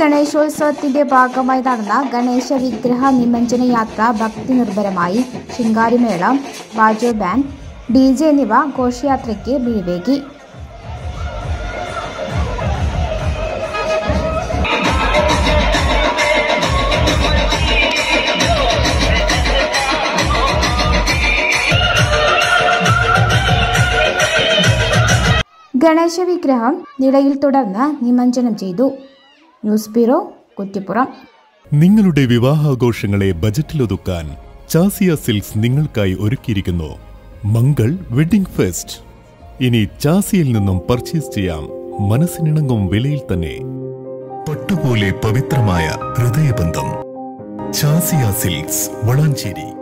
ഗണേശോത്സവത്തിന്റെ ഭാഗമായി നടന്ന ഗണേശ വിഗ്രഹ നിമഞ്ജന യാത്ര ഭക്തി നിർഭരമായി. ശിങ്കാരിമേളം ബാജോ ബാൻഡ് ഡി ജെ എന്നിവ ഘോഷയാത്രയ്ക്ക് മിഴിവേകി ഗണേശ വിഗ്രഹം നിലയിൽ തുടർന്ന് നിമഞ്ജനം ചെയ്തു. News bureau Kuttippuram. നിങ്ങളുടെ വിവാഹാഘോഷങ്ങളെ ബജറ്റിലൊതുക്കാൻ ചാസിയ സിൽക്സ് നിങ്ങൾക്കായി ഒരുക്കിയിരിക്കുന്നു. Mangal wedding fest. ഇനി ചാസിയിൽ നിന്നും പർച്ചേസ് ചെയ്യാം. മനസ്സിനിണങ്ങും വിലയിൽ തന്നെ. പട്ടുപോലെ പവിത്രമായ ഹൃദയബന്ധം. ചാസിയ സിൽക്സ് വളാഞ്ചേരി.